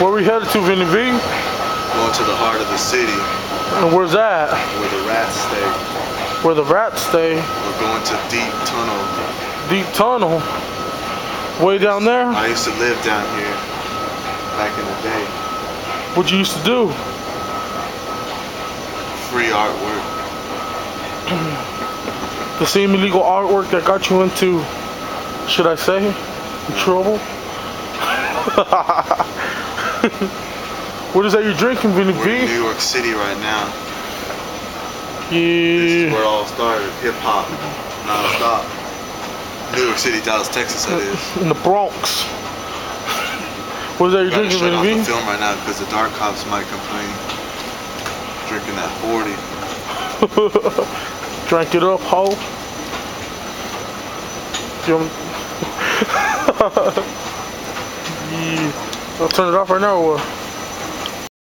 Where we headed to, Vinnie V? Going to the heart of the city And where's that? where the rats stay. Where the rats stay. We're going to Deep Tunnel. Deep tunnel. Way down there? I used to live down here back in the day. What you used to do? Free artwork. The same illegal artwork that got you into, should I say, trouble? what is that you're drinking, Vinnie We're in New York City right now. Yeah. This is where it all started. Hip hop. Non-stop. New York City, Dallas, Texas, that is. In the Bronx. What is that you're drinking, shut off the Vinnie V? film right now because the dark cops might complain. Drinking that 40. Drank it up, ho. You yeah. I'll turn it off right now?